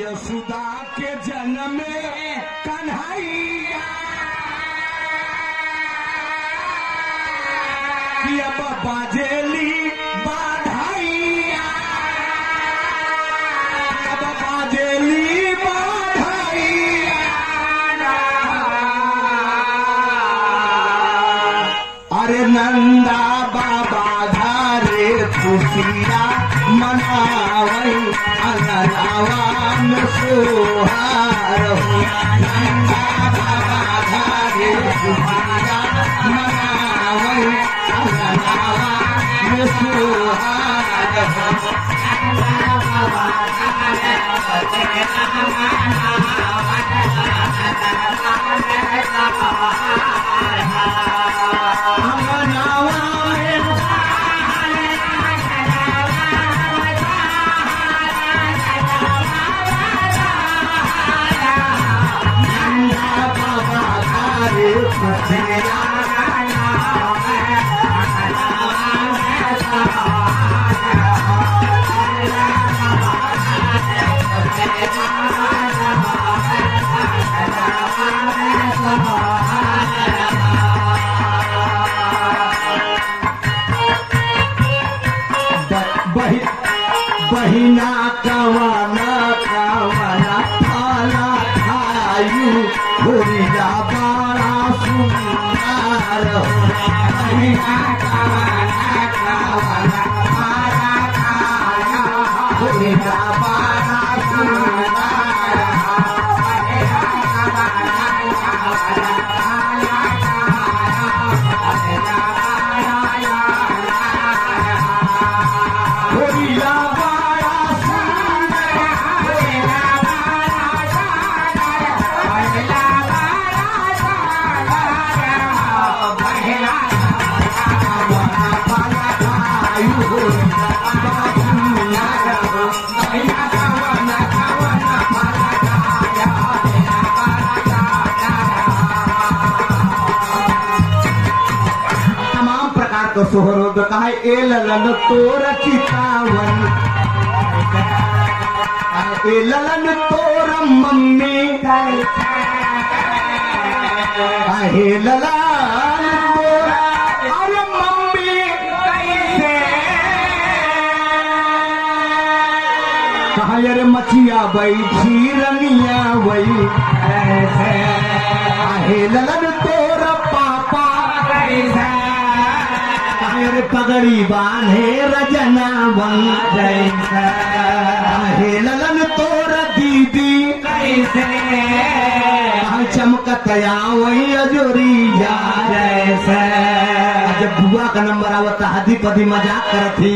यशोदा के जन्म में कन्हैया। मनाव अ जल नव मिस मनावई धारे सुहारा बहिना कवना कवना फला खायु भूरिया बड़ा सुंदर का सोहर कहा ए ललन तोर चितावन ए ललन तोर मम्मी हे ललन अरे मम्मी कहा मचिया बैठी रंगिया वही हे ललन तोर पगड़ी बांधे रजना बन हे ललन तोर दीदी, कैसे? चमकत वही अजोरी जैसे? जब बुआ का नंबर आवता हदी पदी मज़ाक करती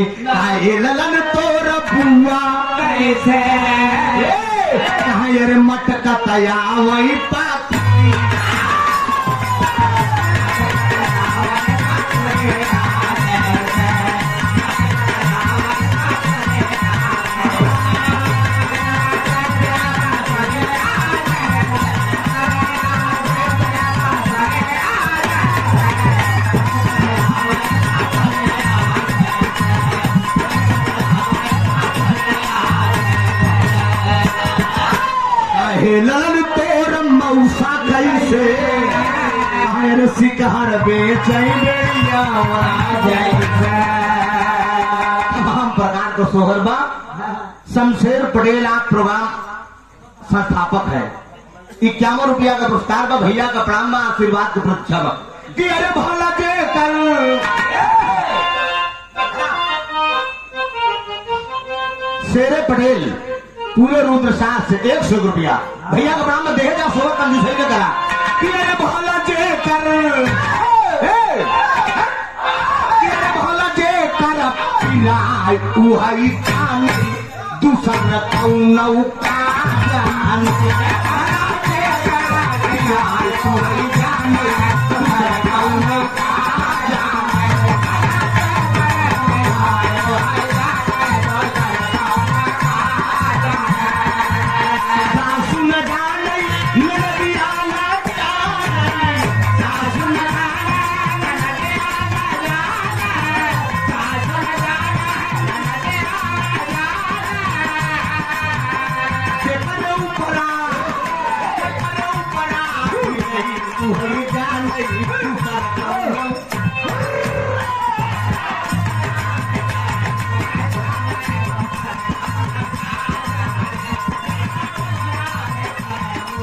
हे। ललन तोर बुआ, कैसे? कहा मटकत वही पाती ललन तोर मौसा कैसे? हर शिकार बेचै बेरियावा तमाम प्रकार को सोहर बा। शमशेर पटेल आप प्रोग्राम संस्थापक है। इक्यावन रुपया का पुरस्कार बा, भैया का प्रणाम बा, आशीर्वाद के प्रतीक्षा बा। कि अरे भला जे कर शेरे पटेल। पूरे रुद्र सात से एक सौ रुपया। भैया का ब्राह्मण देखे जा सोलह कंजूसई के करा। अरे भला जे कर कि भला जे कर पिराय उहई कान दूसर कौनौ का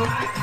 Bye.